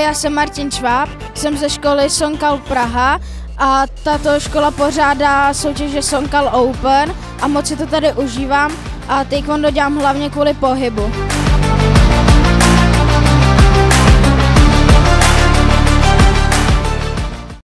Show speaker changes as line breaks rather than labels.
Ahoj, já jsem Martin Čváb, jsem ze školy Sonkal Praha a tato škola pořádá soutěže Sonkal Open a moc si to tady užívám a taekwondo dělám hlavně kvůli pohybu.